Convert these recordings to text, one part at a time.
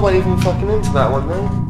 weren't even fucking into that one, though.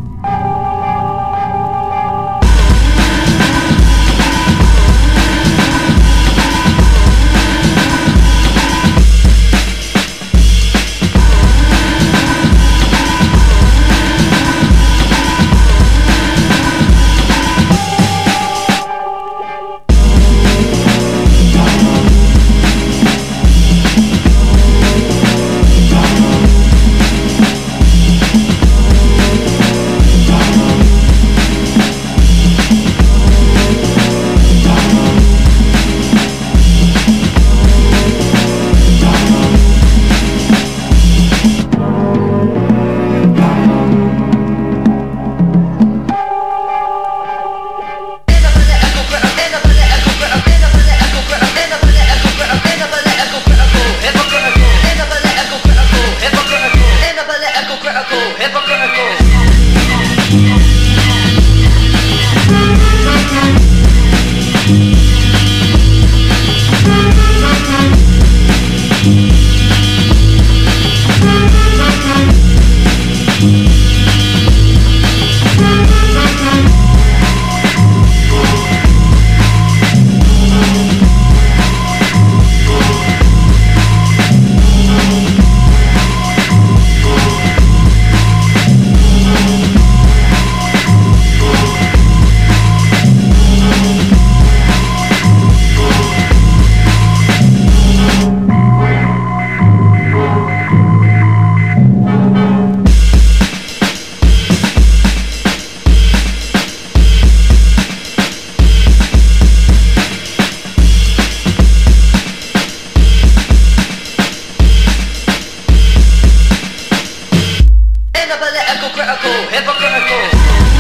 Hypocritical, hypocritical.